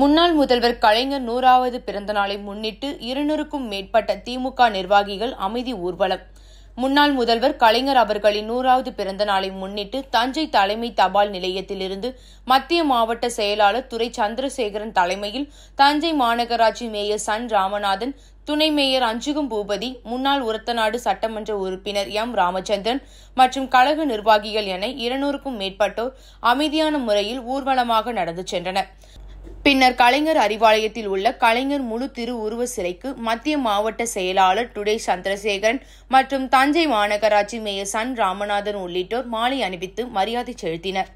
முன்னாள் முதல்வர் கலைஞர் நூறாவது பிறந்த நாளை முன்னிட்டு இருநூறுக்கும் மேற்பட்ட திமுக நிர்வாகிகள் அமைதி ஊர்வலம். முன்னாள் முதல்வர் கலைஞர் அவர்களின் நூறாவது பிறந்த நாளை முன்னிட்டு தஞ்சை தலைமை தபால் நிலையத்திலிருந்து மத்திய மாவட்ட செயலாளர் துறை சந்திரசேகரன் தலைமையில் தஞ்சை மாநகராட்சி மேயர் சன் ராமநாதன் துணை மேயர் அஞ்சுகம் பூபதி முன்னாள் உரத்தநாடு சட்டமன்ற உறுப்பினர் எம் ராமச்சந்திரன் மற்றும் கழக நிர்வாகிகள் என இருநூறுக்கும் மேற்பட்டோர் அமைதியான முறையில் ஊர்வலமாக நடந்து சென்றனர். பின்னர் கலைஞர் அறிவாலயத்தில் உள்ள கலைஞர் முழு திரு உருவ சிலைக்கு மத்திய மாவட்ட செயலாளர் டுடே சந்திரசேகரன் மற்றும் தஞ்சை மாநகராட்சி மேயர் சன் ராமநாதன் உள்ளிட்டோர் மாலை அணிவித்து மரியாதை செலுத்தினர்.